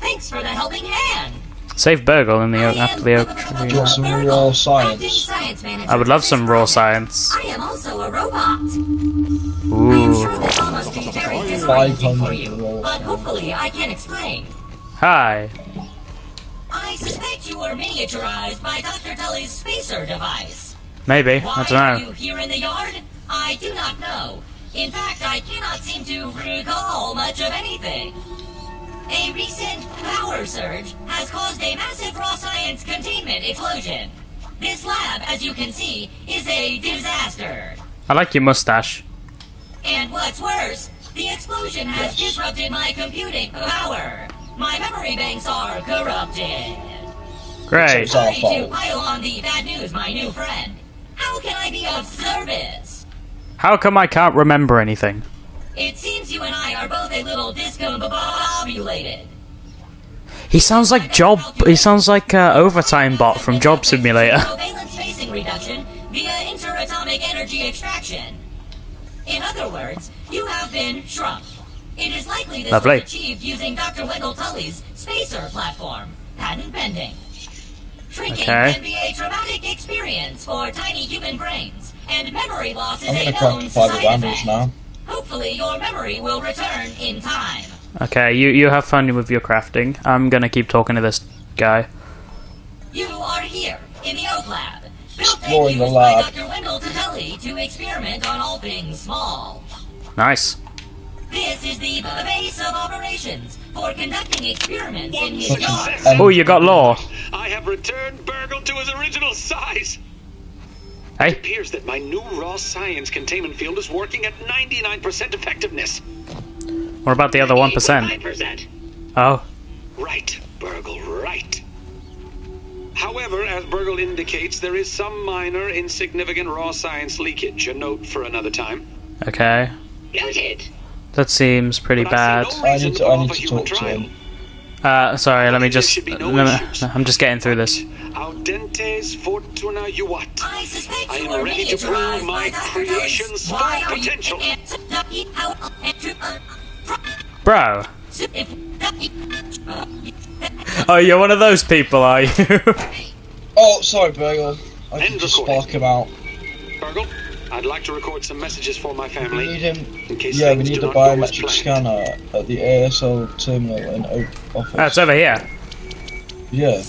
Thanks for the helping hand. Save Burgle in the I after the oak tree. you want some raw science? science I would love some raw science. I am also a robot. I am sure this all must be very disorienting for you, but hopefully I can explain. Hi. I suspect you were miniaturized by Dr. Tully's spacer device. Maybe. Why I don't know. are you here in the yard? I do not know. In fact, I cannot seem to recall much of anything. A recent power surge has caused a massive raw science containment explosion. This lab, as you can see, is a disaster. I like your mustache. And what's worse, the explosion has disrupted my computing power. My memory banks are corrupted. Great. It's our Sorry to pile on the bad news, my new friend. How can I be of service? How come I can't remember anything? It seems you and I are both a little discombobulated. He sounds like Job. He sounds like uh, Overtime Bot from Job Simulator. Covalent spacing reduction via interatomic energy extraction. In other words, you have been shrunk. It is likely this Lovely. was achieved using Dr. Wendell Tully's spacer platform, patent pending. Shrinking Okay. can be a traumatic experience for tiny human brains, and memory loss is I'm a gonna known craft five side bandage effect. now. Hopefully, your memory will return in time. Okay, you you have fun with your crafting. I'm gonna keep talking to this guy. You are here in the Oak Lab, built and Exploring used the by. Dr. Wendell Tully to experiment on all things small. Nice. This is the base of operations for conducting experiments in his Such yard. Oh, you got law. I have returned Burgle to his original size. It appears that my new raw science containment field is working at 99% effectiveness. what about the other one percent? 5%. Oh, Right, Burgle, right. However, as Burgle indicates, there is some minor, insignificant raw science leakage. A note for another time. Okay. Noted. That seems pretty But bad. I no I need to, I need to talk to him. Uh, sorry, let me just. should be no let. I'm just getting through this. Audentes fortuna juvat. I suspect I am were ready to miniaturized prove my creation's full Why potential. Bro. Oh, you're one of those people, are you? Oh, sorry, Burgle. I End can just recording. spark him out. Burgle, I'd like to record some messages for my family. We family. need him. In case Yeah, we need do a not go as biometric scanner at the ASL terminal in Oak Office. oh, it's over here. Yeah.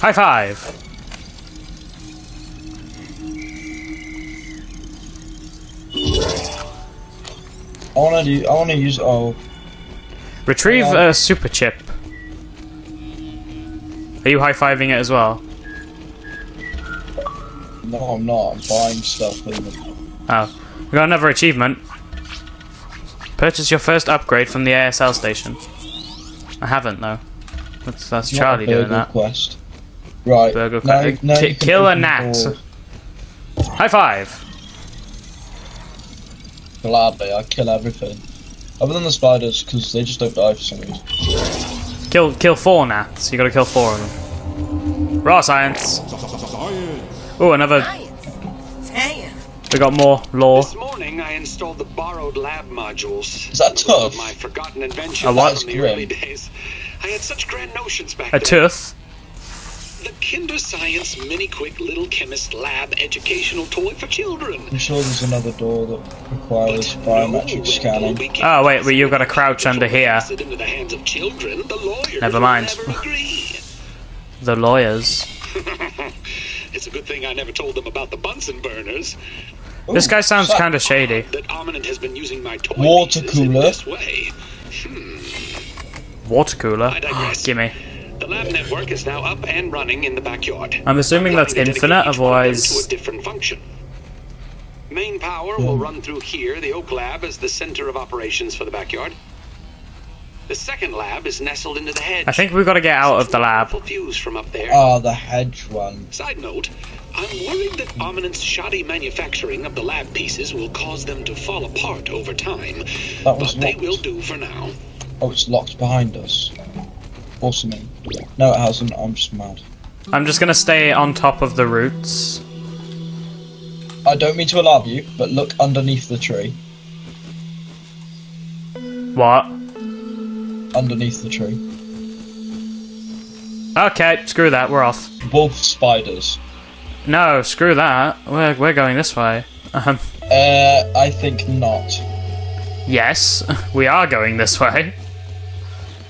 High five. I wanna do. I wanna use. Oh, Retrieve a super chip. Are you high fiving it as well? No, I'm not. I'm buying stuff. Oh, we got another achievement. Purchase your first upgrade from the ASL station. I haven't though. That's that's Charlie doing that. Quest. Right. Burgle now, quest. Ki- kill a gnat. High five. Gladly, I kill everything. Other than the spiders, because they just don't die for some reason. Kill kill four gnats. You gotta kill four of them. Raw science. Oh, another. Damn. We got more lore. This morning, I installed the borrowed lab modules. Is that One tough? of my forgotten invention A what? from the early days. I had such grand notions back A then. tooth. The Kinder Science Mini Quick Little Chemist Lab educational toy for children. I'm sure there's another door that requires But biometric no scanning. we Oh, ah, wait, but you've gotta crouch under here. into the hands of children. The lawyers Never mind. never agree. The lawyers. it's a good thing I never told them about the Bunsen burners. This guy sounds kind of shady. That Ominent has been using my toy Water cooler. this way. Hmm. Water cooler. I digress. Gimme. The lab network is now up and running in the backyard. I'm assuming that's Planning to infinite, dedicate each one of them otherwise- to a different function. Main power will run through here, the Oak Lab is the center of operations for the backyard. The second lab is nestled into the hedge. I think we've got to get out of the lab. Powerful views from up there. Ah, the hedge one. Side note, I'm worried that Ominent's shoddy manufacturing of the lab pieces will cause them to fall apart over time. That was But they will do for now. Oh, it's locked behind us. Awesome. No, it hasn't. I'm just mad. I'm just gonna stay on top of the roots. I don't mean to alarm you, but look underneath the tree. What? Underneath the tree. Okay, screw that. We're off. Wolf spiders. No, screw that. We're we're going this way. Um, Uh, I think not. yes, we are going this way.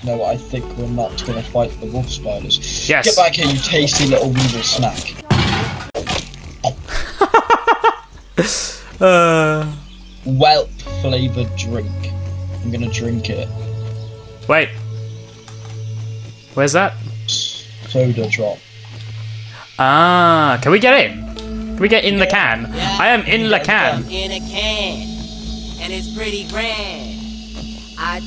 No, I think we're not gonna fight the wolf spiders. Yes. Get back here, you tasty little weevil snack. Uh, Whelp flavored drink. I'm gonna drink it. Wait. Where's that? Soda drop. Ah, can we get in? Can we get in the can? I am in the can. in a can, and it's pretty grand. I,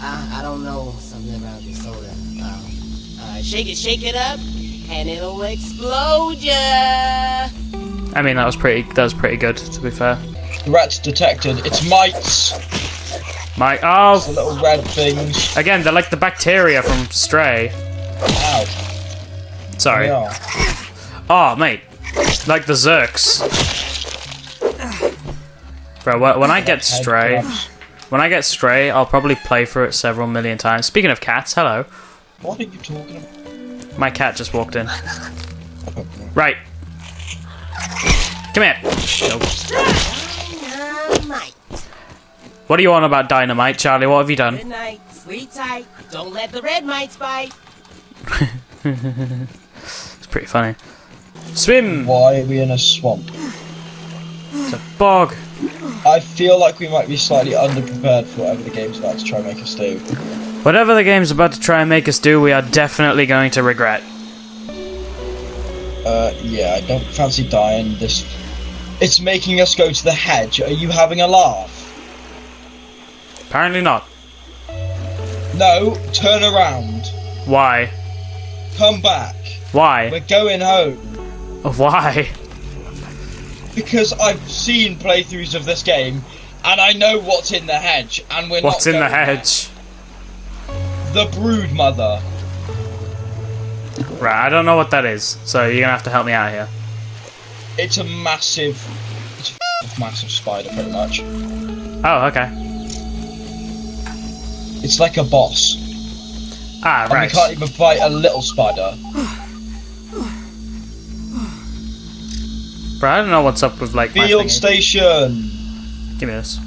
I, I don't know something about the soda. Um, uh, shake it, shake it up, and it'll explode ya. I mean, that was pretty. That was pretty good, to be fair. Rats detected. It's mites. My The oh, little red things. again, they're like the bacteria from Stray. Ow. Sorry. They. Oh, ah, mate, like the Zurks. Bro, when I get Stray, when I get Stray, I'll probably play through it several million times. Speaking of cats, hello. What are you talking about? My cat just walked in. Right. Come here. Dynamite. What are you on about dynamite, Charlie? What have you done? Good night, sleep tight. Don't let the red mites bite. It's pretty funny. Swim! Why are we in a swamp? It's a bog. I feel like we might be slightly underprepared for whatever the game's about to try and make us do. Whatever the game's about to try and make us do, we are definitely going to regret. Uh, yeah, I don't fancy dying this. It's making us go to the hedge. Are you having a laugh? Apparently not. No, turn around. Why? come back. Why? We're going home. Why? Because I've seen playthroughs of this game, and I know what's in the hedge, and we're What's not What's in the hedge? The Brood Mother. Right, I don't know what that is, so you're gonna have to help me out here. It's a massive, it's a massive spider, pretty much. Oh, okay. It's like a boss, Ah, and right. we can't even fight a little spider. Bro, I don't know what's up with like my Field station. Give me this.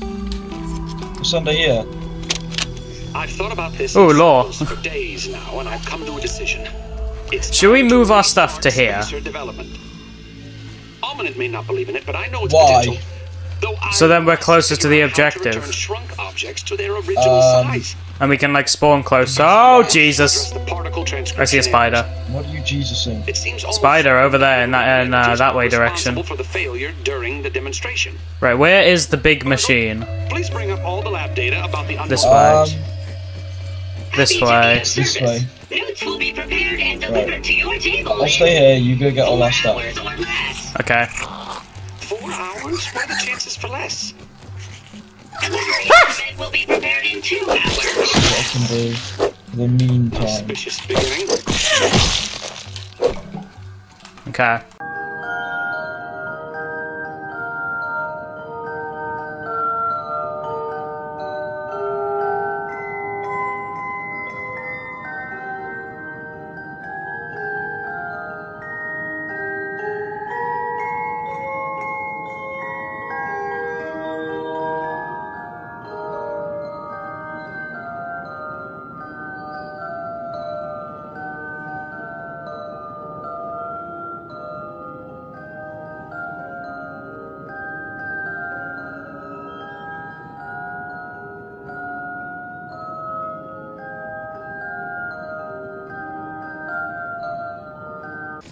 What's under here? I've thought about this Ooh, law. for days now, and I've come to a decision. It's Should we move our stuff to here? Spacer may not believe in it, but I know its Why? potential. So then we're must closer to the figure out how to objective. shrunk objects to their original Um, size. And we can like spawn closer. Oh Jesus! Address the particle I see a spider. What are you Jesusing? It seems almost Spider over there in that in uh, that way direction. For the failure during the demonstration. Right, where is the big machine? Please bring up all the lab data about the This way. Um, This Happy to be way. of This way. Notes will be prepared and delivered to your table. I'll stay here. You go get all Four that stuff. hours or less. Okay. Four hours? What are the chances for less? Delivery equipment will be prepared in two hours. What I can the meantime. Suspicious beginning. Okay.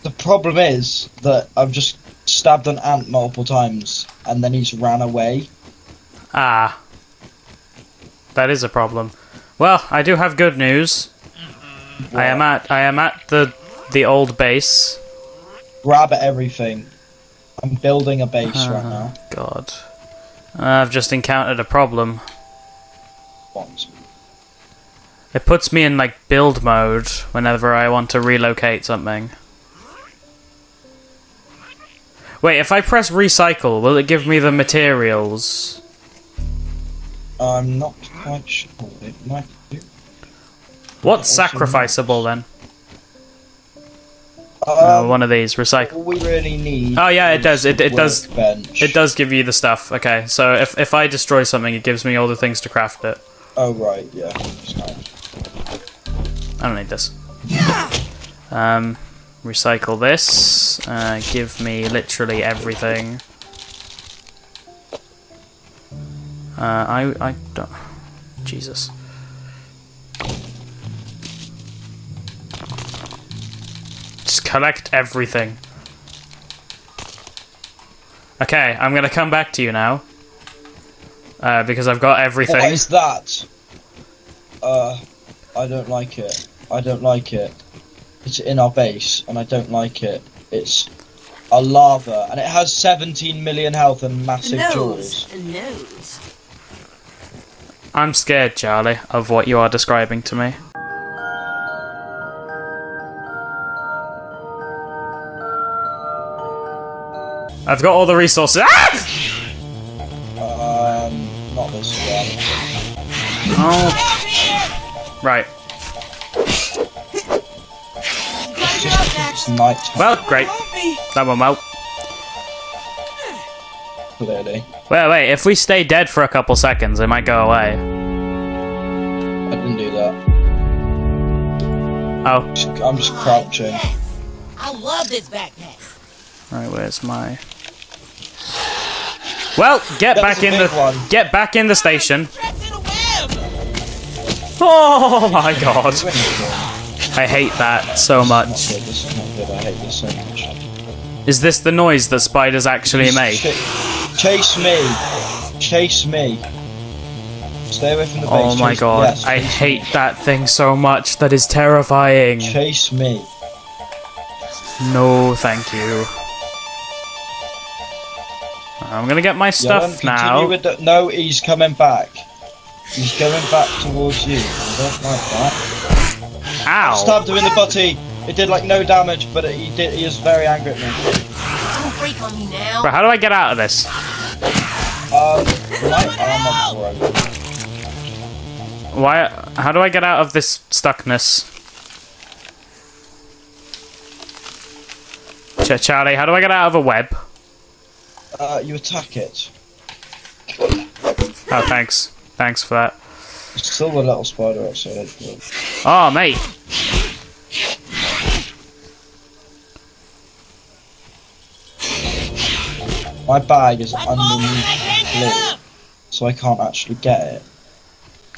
The problem is that I've just stabbed an ant multiple times, and then he's ran away. Ah. That is a problem. Well, I do have good news. I am at I am at the the old base. Grab everything. I'm building a base right Uh-huh. now. God. I've just encountered a problem. What? It puts me in like build mode whenever I want to relocate something. Wait, if I press recycle, will it give me the materials? I'm not quite sure. It might do. What's sacrificable then? Uh, Um, one of these, recycle. we really need. Oh yeah, it does. It, it does. workbench. It does give you the stuff. Okay, so if if I destroy something, it gives me all the things to craft it. Oh right, yeah. I don't need this. Um, recycle this. Uh, give me literally everything. Uh, I I don't. Jesus. Just collect everything. Okay, I'm gonna come back to you now. Uh, because I've got everything. What is that? Uh, I don't like it. I don't like it. It's in our base, and I don't like it. It's a larva, and it has 17 million health and massive jaws. Nose. Nose. I'm scared, Charlie, of what you are describing to me. I've got all the resources. Ah! Um, not this one. Oh. Right. Night Well, great. That went well. clearly. Wait, wait. If we stay dead for a couple seconds, it might go away. I didn't do that. Oh. Just- I'm just crouching. I love this backpack. Right. Where's my? Well, get That back in the one. get back in the station. Trapped in a web. Oh my god. I hate that so much. is not good. I hate this so much. Is this the noise that spiders actually make? Ch- chase me. Chase me. Stay away from the oh base. Oh my Chase- god, yes, I hate that thing so much. That is terrifying. me. Chase me. No, thank you. I'm gonna get my stuff continue now. The, no, he's coming back. He's going back towards you. I don't like that. Ow! Stabbed him in the butty. It did like no damage, but he did. He was very angry at me. Don't break on me now. Bro, how do I get out of this? Um, my armor broke. Why? How do I get out of this stuckness? Ch- Charlie, how do I get out of a web? Uh, you attack it. Oh, thanks. Thanks for that. Still a little spider outside. Oh, ah, mate. My bag is underneath the lid, so I can't actually get it.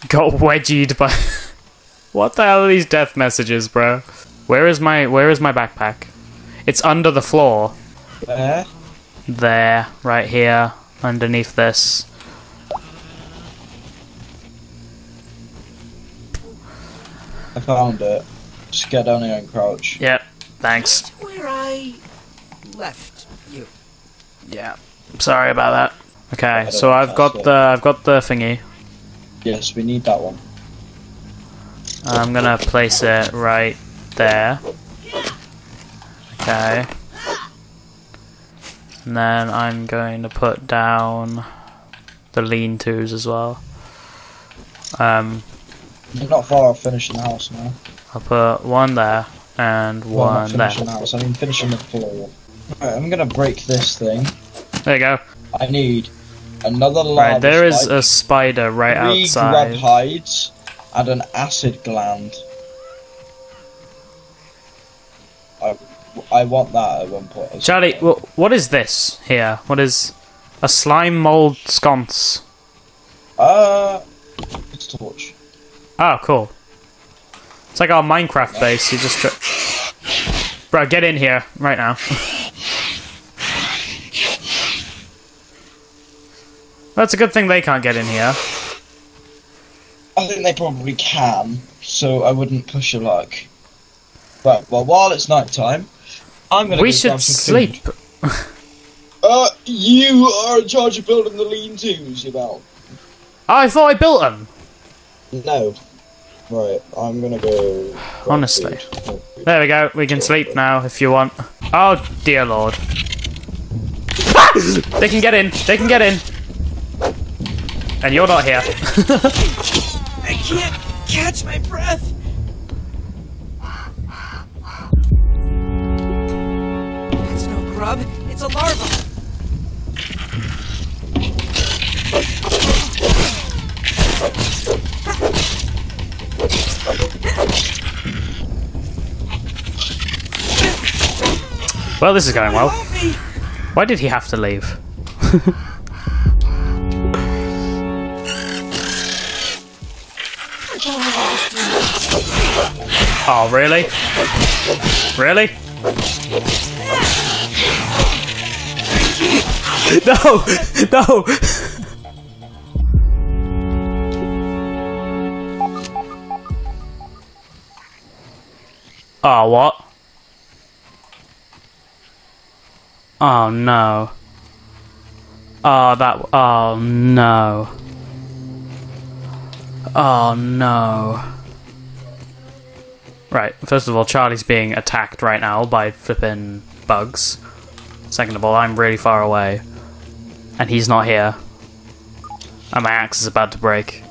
Got wedgied by. what the hell are these death messages, bro? Where is my Where is my backpack? It's under the floor. There. There, right here, underneath this. I found it. Just get down here and crouch. Yep. Thanks. Where I left you. Yeah. Sorry about that. Okay, so I've got it. the I've got the thingy. Yes, we need that one. I'm gonna place it right there. Okay. And then I'm going to put down the lean-tos as well. Um, You're not far off finishing the house now. I'll put one there and Well, one there. finishing the house. I mean finishing the floor. Right, I'm gonna break this thing. There you go. I need another larva Right, there is a spider right three outside. grub hides, and an acid gland. I, I want that at one point. as Charlie, well. what is this here? What is a slime mold sconce? Uh, it's a torch. Oh, cool. It's like our Minecraft base. You just, bro, get in here right now. That's a good thing they can't get in here. I think they probably can, so I wouldn't push your luck. Right, well, while it's night time, I'm gonna We go should grab some food. sleep. Uh, you are in charge of building the lean-tos, you know. Oh, I thought I built them. No. Right, I'm gonna go. Honestly. food. There we go. We can sleep now if you want. Oh dear lord. Ah! They can get in. They can get in. And you're not here. I can't catch my breath. It's no grub. It's a larva. Well, this is going well. Why did he have to leave? oh, really? Really? No! No! Oh, what? Oh no. Oh, that. Oh no. Oh no. Right, first of all, Charlie's being attacked right now by flipping bugs. Second of all, I'm really far away. And he's not here. And my axe is about to break.